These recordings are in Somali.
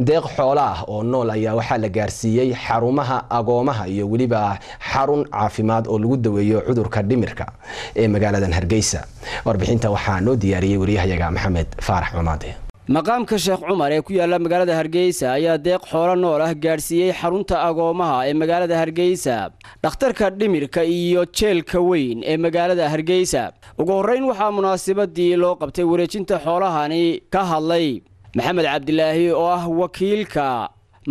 deeq xoolo ah oo nool ayaa waxaa la gaarsiiyey xarumaha agoomaha iyo weliba xarun caafimaad oo lagu daweeyo cudurka dhimirka ee magaaladan hargeysa. Warbixinta waxaa noo diyaariyey wariyahayaga maxamed faarax cumaade. Maqaamka sheekh cumar ee ku yaalla magaalada hargeysa ayaa deeq xoolo nool ah gaadhsiiyey xarunta agoomaha ee magaalada hargeysa dhakhtarka dhimirka iyo jeelka weyn ee magaalada hargeysa. Ugu horreyn waxaa munaasabadii loo qabtay wareejinta xoolahani ka hadlay maxamed cabdilaahi oo ah wakiilka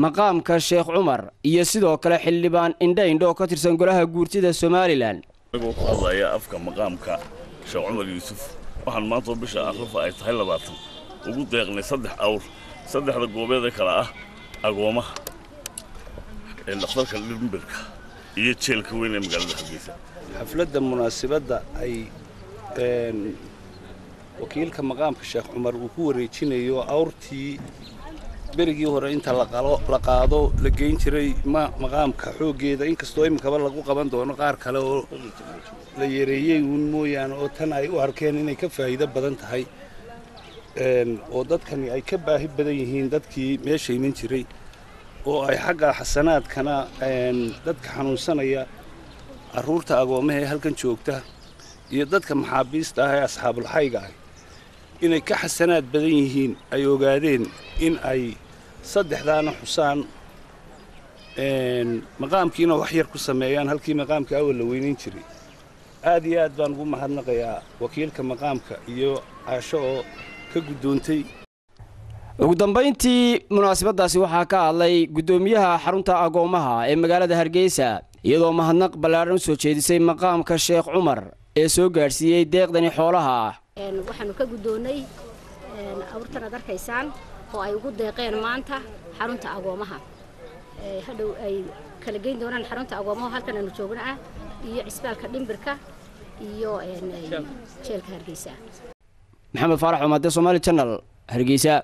maqaamka sheekh cumar iyo sidoo kale xildhibaan indha indho oo ka tirsan golaha guurtida somalilan ku hadlaya afka maqaamka sheekh cumar yuusuf. Waxaan maantoo bisha akhrifa ay tahay labaatan. Ugu deeqnay saddex awr saddexda goobeeda kale ah agoomaha ee dhakhtarka dhimbirka iyo jeelka weyn ee magaalada hargeysa. Xafladda munaasibadda ay wakiilka maqaamka sheekh cumar uu ku wareejinayo awrtii berigii hore inta la qaado la geyn jiray maqaamka xooggeeda. Inkastoo iminkaba lagu qaban doono qaar kale oo la yareeyey uun mooyaane oo tan ay u arkeen inay ka faa'iido badan tahay oo dadkani ay ka baahi badan yihiin dadkii meesha iman jiray oo ay xagga xasanaadkana dadka xanuunsanaya carruurta agoomaha ee halkan joogta iyo dadka maxaabiista ah ee asxaabulxayga ah inay ka xasanaad badan yihiin ay ogaadeen in ay saddexdaana xusaan maqaamkiina wax yar ku sameeyaan halkii maqaamka awal la weynayn jiray. Aad iyo aad baan ugu mahadnaqayaa wakiilka maqaamka iyo caasho oo ka guddoontay. Ugu dambayntii munaasabadaasi waxaa ka hadlay guddoomiyaha xarunta agoomaha ee magaalada hargeysa iyadoo mahadnaq ballaadhan u soo jeedisay maqaamka sheekh cumar ee soo gaadhsiiyey deeqdani xoolaha. ah waxaanu ka guddoonnay awrtan ad arkaysaan oo ay ugu deeqeen maanta xarunta agoomaha. Hadhow ay kala geyn doonaan xarunta agoomaha halkan aanu joogno ah iyo cisbaalka dhimbirka iyo jeelka hargeysa. Maxamed faarax umaade somaali janal hargeysa